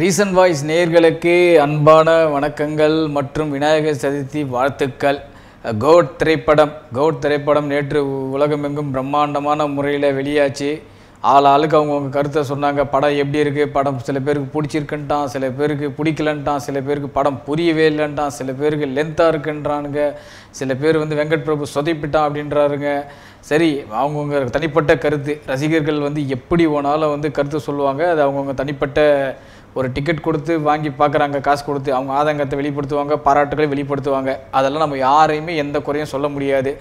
Reason voice நேர்களுக்கு அன்பான வணக்கங்கள் மற்றும் விநாயகர் சதுர்த்தி வாழ்த்துக்கள். கோட் திரைப்படம் கோட் திரைப்படம் நேற்று உலகமெங்கும் பிரம்மாண்டமான முறையில் வெளியாச்சு. ஆள் ஆளுக்கு அவங்கவுங்க கருத்தை சொன்னாங்க. படம் எப்படி இருக்குது படம் சில பேருக்கு பிடிச்சிருக்குன்ட்டான் சில பேருக்கு பிடிக்கலன்ட்டான் சில பேருக்கு படம் புரியவே இல்லைன்ட்டான் சில பேருக்கு லென்த்தாக இருக்குன்றானுங்க. சில பேர் வந்து வெங்கட் பிரபு சொதைப்பிட்டான் அப்படின்றாருங்க. சரி அவங்கவுங்க தனிப்பட்ட கருத்து. ரசிகர்கள் வந்து எப்படி ஓனாலும் வந்து கருத்து சொல்லுவாங்க. அது அவங்கவுங்க தனிப்பட்ட ஒரு டிக்கெட் கொடுத்து வாங்கி பார்க்குறாங்க காசு கொடுத்து அவங்க ஆதங்கத்தை வெளிப்படுத்துவாங்க பாராட்டுகளை வெளிப்படுத்துவாங்க. அதெல்லாம் நம்ம யாரையுமே எந்த குறையும் சொல்ல முடியாது.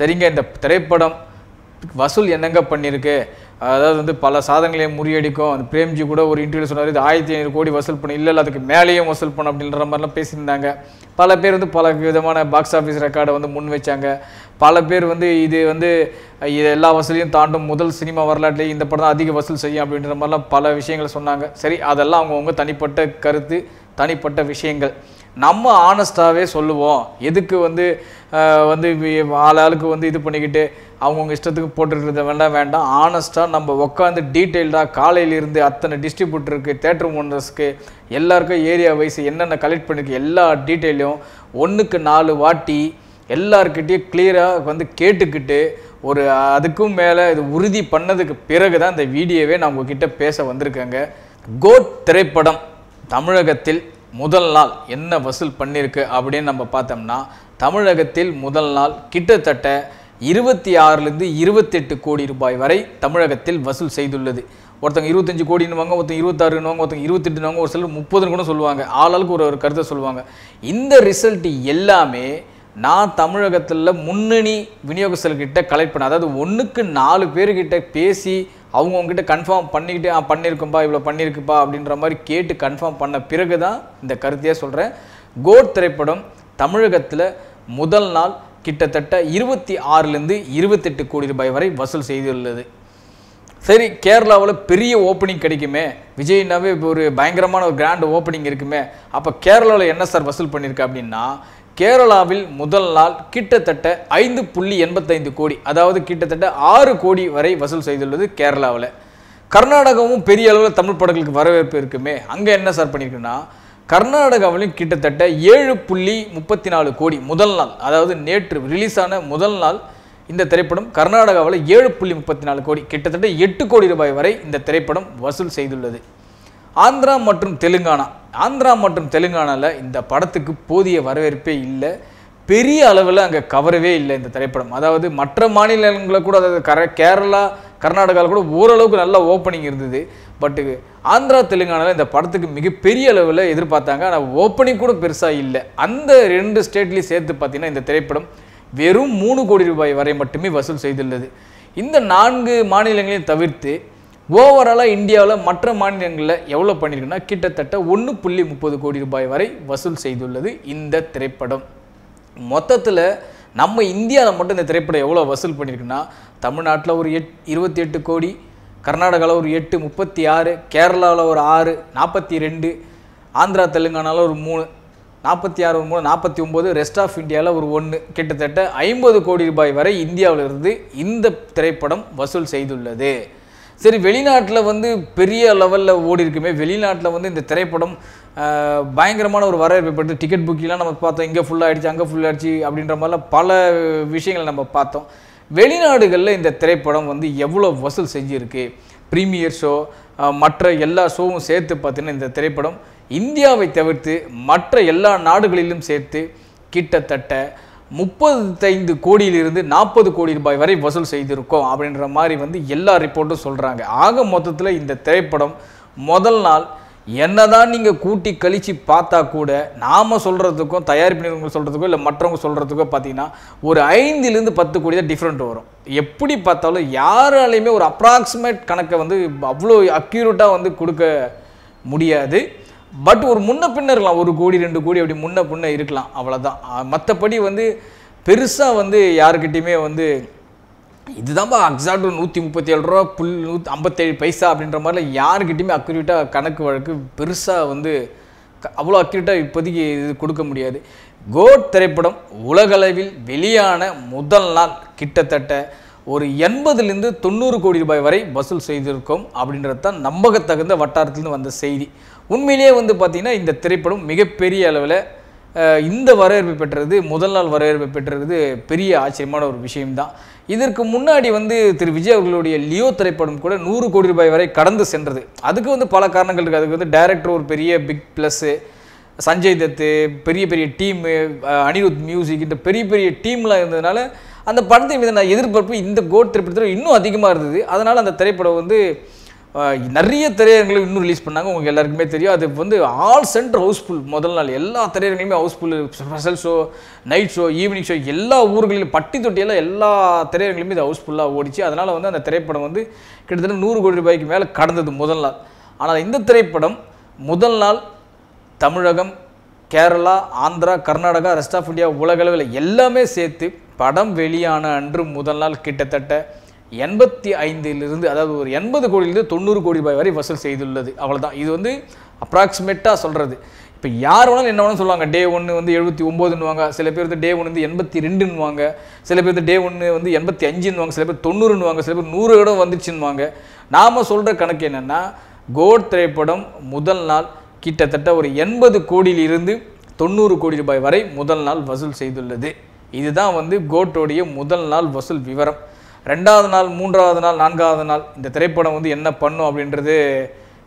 சரிங்க இந்த திரைப்படம் வசூல் என்னங்க பண்ணியிருக்கு அதாவது வந்து பல சாதங்களையும் முறியடிக்கும். அந்த பிரேம்ஜி கூட ஒரு இன்டர்வியூ சொன்னார் இது ஆயிரத்தி ஐநூறு கோடி வசூல் பண்ணி இல்லை இல்லை அதுக்கு மேலேயும் வசூல் பண்ணும் அப்படின்ற மாதிரிலாம் பேசியிருந்தாங்க. பல பேர் வந்து பல விதமான பாக்ஸ் ஆஃபீஸ் ரெக்கார்டை வந்து முன் வச்சாங்க. பல பேர் வந்து இது வந்து இது எல்லா வசூலையும் தாண்டும் முதல் சினிமா வரலாற்றிலே இந்த படம் தான் அதிக வசூல் செய்யும் அப்படின்ற மாதிரிலாம் பல விஷயங்கள் சொன்னாங்க. சரி அதெல்லாம் அவங்கவுங்க தனிப்பட்ட கருத்து தனிப்பட்ட விஷயங்கள். நம்ம ஆனஸ்டாகவே சொல்லுவோம். எதுக்கு வந்து வந்து ஆளாளுக்கு ஆள் ஆளுக்கு வந்து இது பண்ணிக்கிட்டு அவங்கவுங்க இஷ்டத்துக்கு போட்டுருக்கிறத வேண்டாம் வேண்டாம். ஆனஸ்ட்டாக நம்ம உட்காந்து டீட்டெயில்டாக காலையிலிருந்து அத்தனை டிஸ்ட்ரிபியூட்டருக்கு தேட்டர் ஓனர்ஸ்க்கு எல்லாருக்கும் ஏரியா வைஸ் என்னென்ன கலெக்ட் பண்ணிருக்கு எல்லா டீட்டெயிலையும் ஒன்றுக்கு நாலு வாட்டி எல்லாருக்கிட்டையும் கிளியராக வந்து கேட்டுக்கிட்டு ஒரு அதுக்கும் மேலே இது உறுதி பண்ணதுக்கு பிறகு தான் இந்த வீடியோவே நான் உங்ககிட்ட பேச வந்திருக்கேங்க. கோட் திரைப்படம் தமிழகத்தில் முதல் நாள் என்ன வசூல் பண்ணியிருக்கு அப்படின்னு நம்ம பார்த்தோம்னா தமிழகத்தில் முதல் நாள் கிட்டத்தட்ட இருபத்தி ஆறுலேருந்து இருபத்தெட்டு கோடி ரூபாய் வரை தமிழகத்தில் வசூல் செய்துள்ளது. ஒருத்தங்க இருபத்தஞ்சு கோடின்னுவாங்க ஒருத்தங்க இருபத்தாறுன்னுவாங்க ஒருத்தங்க இருபத்தெட்டுனுவாங்க ஒரு சிலர் முப்பதுன்னு கூட சொல்லுவாங்க. ஆளாளுக்கு ஒரு ஒரு கருத்தை சொல்லுவாங்க. இந்த ரிசல்ட் எல்லாமே நான் தமிழகத்தில் முன்னணி விநியோகஸ்தர்கிட்ட கலெக்ட் பண்ண அதாவது ஒன்றுக்கு நாலு பேர்கிட்ட பேசி அவங்கவுங்ககிட்ட கன்ஃபார்ம் பண்ணிக்கிட்டு ஆ பண்ணியிருக்கும்பா இவ்வளோ பண்ணியிருக்குப்பா அப்படின்ற மாதிரி கேட்டு கன்ஃபார்ம் பண்ண பிறகு தான் இந்த கருத்தையே சொல்கிறேன் கோட் திரைப்படம் தமிழகத்தில் முதல் நாள் கிட்டத்தட்ட இருபத்தி ஆறுலேருந்து இருபத்தெட்டு கோடி ரூபாய் வரை வசூல் செய்துள்ளது. சரி கேரளாவில் பெரிய ஓப்பனிங் கிடைக்குமே. விஜய்னாவே இப்போ ஒரு பயங்கரமான ஒரு கிராண்ட் ஓப்பனிங் இருக்குமே. அப்போ கேரளாவில் என்ன சார் வசூல் பண்ணியிருக்கு அப்படின்னா கேரளாவில் முதல் நாள் கிட்டத்தட்ட ஐந்து புள்ளி எண்பத்தைந்து கோடி அதாவது கிட்டத்தட்ட ஆறு கோடி வரை வசூல் செய்துள்ளது கேரளாவில். கர்நாடகாவும் பெரிய அளவில் தமிழ் படங்களுக்கு வரவேற்பு இருக்குமே. அங்கே என்ன சார் பண்ணியிருக்குன்னா கர்நாடகாவிலும் கிட்டத்தட்ட ஏழு புள்ளி முப்பத்தி நாலு கோடி முதல் நாள் அதாவது நேற்று ரிலீஸ் ஆன முதல் நாள் இந்த திரைப்படம் கர்நாடகாவில் ஏழு புள்ளி முப்பத்தி நாலு கோடி கிட்டத்தட்ட எட்டு கோடி ரூபாய் வரை இந்த திரைப்படம் வசூல் செய்துள்ளது. ஆந்திரா மற்றும் தெலுங்கானா. ஆந்திரா மற்றும் தெலுங்கானாவில் இந்த படத்துக்கு போதிய வரவேற்பே இல்லை. பெரிய அளவில் அங்கே கவரவே இல்லை இந்த திரைப்படம். அதாவது மற்ற மாநிலங்களில் கூட அதாவது கர கேரளா கர்நாடகாவில் கூட ஓரளவுக்கு நல்ல ஓப்பனிங் இருந்தது. பட்டு ஆந்திரா தெலுங்கானாவில் இந்த படத்துக்கு மிகப்பெரிய அளவில் எதிர்பார்த்தாங்க. ஆனால் ஓப்பனிங் கூட பெருசாக இல்லை. அந்த ரெண்டு ஸ்டேட்லேயும் சேர்த்து பார்த்தீங்கன்னா இந்த திரைப்படம் வெறும் மூணு கோடி ரூபாய் வரை மட்டுமே வசூல் செய்துள்ளது. இந்த நான்கு மாநிலங்களையும் தவிர்த்து ஓவராலாக இந்தியாவில் மற்ற மாநிலங்களில் எவ்வளோ பண்ணியிருக்குன்னா கிட்டத்தட்ட ஒன்று புள்ளி முப்பது கோடி ரூபாய் வரை வசூல் செய்துள்ளது இந்த திரைப்படம். மொத்தத்தில் நம்ம இந்தியாவில் மட்டும் இந்த திரைப்படம் எவ்வளோ வசூல் பண்ணியிருக்குன்னா தமிழ்நாட்டில் ஒரு எட் இருபத்தி எட்டு கோடி கர்நாடகாவில் ஒரு எட்டு முப்பத்தி ஆறு கேரளாவில் ஒரு ஆறு நாற்பத்தி ரெண்டு ஆந்திரா தெலுங்கானாவில் ஒரு மூணு நாற்பத்தி ஆறு ஒரு மூணு நாற்பத்தி ஒம்பது ரெஸ்ட் ஆஃப் இந்தியாவில் ஒரு ஒன்று கிட்டத்தட்ட ஐம்பது கோடி ரூபாய் வரை இந்தியாவிலிருந்து இந்த திரைப்படம் வசூல் செய்துள்ளது. சரி வெளிநாட்டில் வந்து பெரிய லெவலில் ஓடி இருக்குமே வெளிநாட்டில் வந்து இந்த திரைப்படம் பயங்கரமான ஒரு வரவேற்பு பெற்று டிக்கெட் புக்கிங்லாம் நம்ம பார்த்தோம். இங்கே ஃபுல்லாக ஆயிடுச்சு அங்கே ஃபுல்லாக ஆயிடுச்சு அப்படின்ற மாதிரிலாம் பல விஷயங்களை நம்ம பார்த்தோம். வெளிநாடுகளில் இந்த திரைப்படம் வந்து எவ்வளோ வசூல் செஞ்சுருக்கு? ப்ரீமியர் ஷோ மற்ற எல்லா ஷோவும் சேர்த்து பார்த்தீங்கன்னா இந்த திரைப்படம் இந்தியாவை தவிர்த்து மற்ற எல்லா நாடுகளிலும் சேர்த்து கிட்டத்தட்ட முப்பத்தைந்து கோடியிலிருந்து நாற்பது கோடி ரூபாய் வரை வசூல் செய்திருக்கோம் அப்படின்ற மாதிரி வந்து எல்லா ரிப்போர்ட்டும் சொல்கிறாங்க ஆக மொத்தத்தில் இந்த திரைப்படம் முதல் நாள் என்னதான் நீங்கள் கூட்டி கழிச்சு பார்த்தா கூட நாம் சொல்கிறதுக்கும் தயாரிப்பு நிறுவனங்கள் சொல்கிறதுக்கோ இல்லை மற்றவங்க சொல்கிறதுக்கோ பார்த்தீங்கன்னா ஒரு ஐந்துலேருந்து பத்து கோடி தான் டிஃப்ரெண்ட் வரும். எப்படி பார்த்தாலும் யாராலையுமே ஒரு அப்ராக்சிமேட் கணக்கை வந்து அவ்வளோ அக்யூரேட்டாக வந்து கொடுக்க முடியாது. பட் ஒரு முன்ன பின்ன இருக்கலாம். ஒரு கோடி ரெண்டு கோடி அப்படி முன்ன பின்ன இருக்கலாம். அவ்வளோதான் மற்றபடி வந்து பெருசாக வந்து யாருக்கிட்டையுமே வந்து இதுதான்ப்பா அக்ஸாக்ட் நூற்றி முப்பத்தி ஏழு ரூபா புல் நூற்றி ஐம்பத்தேழு பைசா அப்படின்ற மாதிரிலாம் யாருக்கிட்டையுமே அக்யூரேட்டாக கணக்கு வழக்கு பெருசாக வந்து அவ்வளோ அக்யூரேட்டாக இப்போதைக்கு இது கொடுக்க முடியாது. கோட் திரைப்படம் உலகளவில் வெளியான முதல் நாள் கிட்டத்தட்ட ஒரு எண்பதுலேருந்து தொண்ணூறு கோடி ரூபாய் வரை வசூல் செய்திருக்கோம் அப்படின்றது தான் நம்பகத்தகுந்த வட்டாரத்திலிருந்து வந்த செய்தி. உண்மையிலேயே வந்து பார்த்திங்கன்னா இந்த திரைப்படம் மிகப்பெரிய அளவில் இந்த வரவேற்பு பெற்றது முதல் நாள் வரவேற்பு பெற்றது பெரிய ஆச்சரியமான ஒரு விஷயம்தான். இதற்கு முன்னாடி வந்து திரு. விஜய் அவர்களுடைய லியோ திரைப்படம் கூட நூறு கோடி ரூபாய் வரை கடந்து சென்றது. அதுக்கு வந்து பல காரணங்கள் இருக்குது அதுக்கு வந்து டைரக்டர் ஒரு பெரிய பிக் ப்ளஸ்ஸு சஞ்சய் தத்து பெரிய பெரிய டீமு அனிருத் மியூசிக் இந்த பெரிய பெரிய டீம்லாம் இருந்ததுனால அந்த படத்தின் மீது நான் எதிர்பார்ப்பு இந்த கோட் திரைப்படத்தில் இன்னும் அதிகமாக இருந்தது. அதனால் அந்த திரைப்படம் வந்து நிறைய திரையரங்களும் இன்னும் ரிலீஸ் பண்ணாங்க. உங்களுக்கு எல்லாருக்குமே தெரியும். அது வந்து ஆல் சென்டர் ஹவுஸ்ஃபுல் முதல் நாள் எல்லா திரையரங்குலையுமே housefull special show night show evening show எல்லா ஊர்களிலும் பட்டி தொட்டியெல்லாம் எல்லா திரையரங்குலையுமே இது ஹவுஸ்ஃபுல்லாக ஓடிச்சு. அதனால் வந்து அந்த திரைப்படம் வந்து கிட்டத்தட்ட நூறு கோடி ரூபாய்க்கு மேலே கடந்தது முதல் நாள். ஆனால் இந்த திரைப்படம் முதல் நாள் Tamilagam Kerala Andhra Karnataka rest of India உலகளவில் எல்லாமே சேர்த்து படம் வெளியான அன்று முதல் நாள் கிட்டத்தட்ட எண்பத்தி ஐந்திலிருந்து அதாவது ஒரு எண்பது கோடியிலிருந்து தொண்ணூறு கோடி ரூபாய் வரை வசூல் செய்துள்ளது. அவ்வளோதான் இது வந்து அப்ராக்சிமேட்டாக சொல்கிறது இப்போ யார் வேணாலும் என்ன வேணாலும் சொல்லுவாங்க. டே ஒன்று வந்து எழுபத்தி ஒம்போதுன்னுவாங்க. சில பேர் வந்து டே ஒன்று வந்து எண்பத்தி ரெண்டுன்னுவாங்க சில பேர் வந்து டே ஒன்று வந்து எண்பத்தி அஞ்சுன்னுவாங்க. சில பேர் தொண்ணூறுன்னுவாங்க. சில பேர் நூறு இடம் வந்துச்சுன்னுவாங்க. நாம் சொல்கிற கணக்கு என்னென்னா கோட் திரைப்படம் முதல் நாள் கிட்டத்தட்ட ஒரு எண்பது கோடியிலிருந்து தொண்ணூறு கோடி ரூபாய் வரை முதல் நாள் வசூல் செய்துள்ளது. இதுதான் வந்து கோட்டோடைய முதல் நாள் வசூல் விவரம். ரெண்டாவது நாள் மூன்றாவது நாள் நான்காவது நாள் இந்த திரைப்படம் வந்து என்ன பண்ணும் அப்படின்றது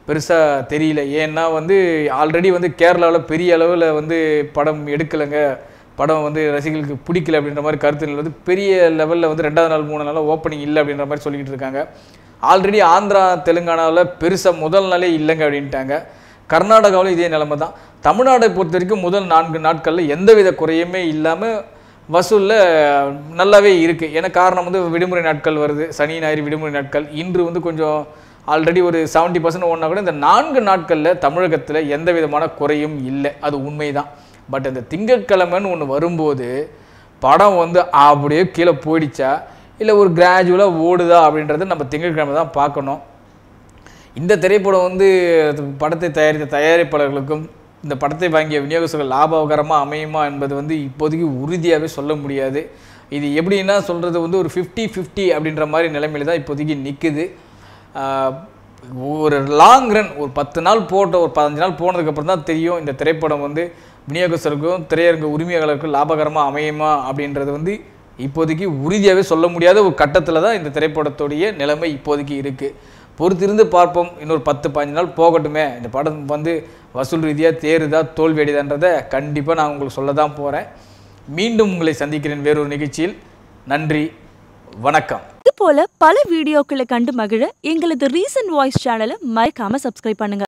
பெருசாக தெரியல. ஏன்னா வந்து ஆல்ரெடி வந்து கேரளாவில் பெரிய அளவில் வந்து படம் எடுக்கலைங்க. படம் வந்து ரசிகர்களுக்கு பிடிக்கல அப்படின்ற மாதிரி கருத்துகள் வந்து பெரிய லெவலில் வந்து ரெண்டாவது நாள் மூணு நாள் ஓப்பனிங் இல்லை அப்படின்ற மாதிரி சொல்லிக்கிட்டு இருக்காங்க. ஆல்ரெடி ஆந்திரா தெலுங்கானாவில் பெருசாக முதல் நாளே இல்லைங்க அப்படின்ட்டாங்க. கர்நாடகாவிலும் இதே நிலமை தான். தமிழ்நாடை பொறுத்த வரைக்கும் முதல் நான்கு நாட்களில் எந்தவித குறையுமே இல்லாமல் வசூலில் நல்லாவே இருக்குது ஏன்னா காரணம் வந்து விடுமுறை நாட்கள் வருது. சனி ஞாயிறு விடுமுறை நாட்கள். இன்று வந்து கொஞ்சம் ஆல்ரெடி ஒரு செவன்ட்டி பர்சன்ட் ஒன்றா கூட இந்த நான்கு நாட்களில் தமிழகத்தில் எந்த விதமான குறையும் இல்லை. அது உண்மைதான். பட் இந்த திங்கட்கிழமைன்னு ஒன்று வரும்போது படம் வந்து அப்படியே கீழே போயிடுச்சா? இல்லை ஒரு கிராஜுவலாக ஓடுதா அப்படின்றத நம்ம திங்கட்கிழமை தான் பார்க்கணும். இந்த திரைப்படம் வந்து படத்தை தயாரித்த தயாரிப்பாளர்களுக்கும் இந்த படத்தை வாங்கிய விநியோகஸ்தர்கள் லாபகரமாக அமையுமா என்பது வந்து இப்போதைக்கு உறுதியாகவே சொல்ல முடியாது. இது எப்படின்னா சொல்கிறது வந்து ஒரு ஃபிஃப்டி ஃபிஃப்டி அப்படின்ற மாதிரி நிலைமையில் தான் இப்போதைக்கு நிற்குது ஒரு லாங் ரன் ஒரு பத்து நாள் போட்ட ஒரு பதினஞ்சு நாள் போனதுக்கப்புறம் தான் தெரியும் இந்த திரைப்படம் வந்து விநியோகஸ்தருக்கும் திரையரங்க உரிமையாளருக்கும் லாபகரமாக அமையுமா அப்படின்றது வந்து இப்போதைக்கு உறுதியாகவே சொல்ல முடியாத ஒரு கட்டத்தில் தான் இந்த திரைப்படத்துடைய நிலைமை இப்போதைக்கு இருக்குது பொறுத்திருந்து பார்ப்போம். இன்னொரு பத்து பதினஞ்சு நாள் போகட்டுமே. இந்த படம் வந்து வசூல் ரீதியாக தேறுதா தோல்வி அடையுதான்றதை கண்டிப்பாக நான் உங்களுக்கு சொல்ல தான் போகிறேன் மீண்டும் உங்களை சந்திக்கிறேன் வேறொரு நிகழ்ச்சியில். நன்றி வணக்கம். இது போல பல வீடியோக்களை கண்டு மகிழ எங்களது ரீசன்ட் வாய்ஸ் சேனலை மறக்காம சப்ஸ்கிரைப் பண்ணுங்க.